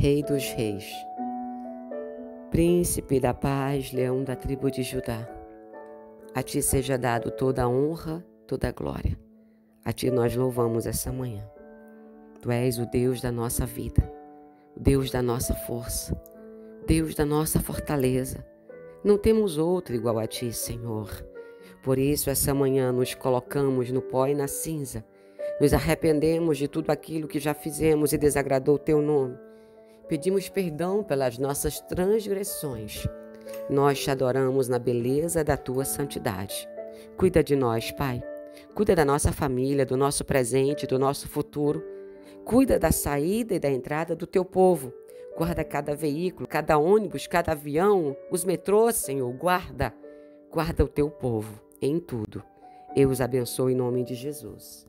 Rei dos Reis, Príncipe da paz, Leão da tribo de Judá. A ti seja dado toda a honra, toda a glória. A ti nós louvamos essa manhã. Tu és o Deus da nossa vida, o Deus da nossa força, Deus da nossa fortaleza. Não temos outro igual a ti, Senhor. Por isso, essa manhã nos colocamos no pó e na cinza. Nos arrependemos de tudo aquilo que já fizemos e desagradou o teu nome. Pedimos perdão pelas nossas transgressões. Nós te adoramos na beleza da tua santidade. Cuida de nós, Pai. Cuida da nossa família, do nosso presente, do nosso futuro. Cuida da saída e da entrada do teu povo. Guarda cada veículo, cada ônibus, cada avião, os metrôs, Senhor. Guarda. Guarda o teu povo em tudo. Eu os abençoo em nome de Jesus.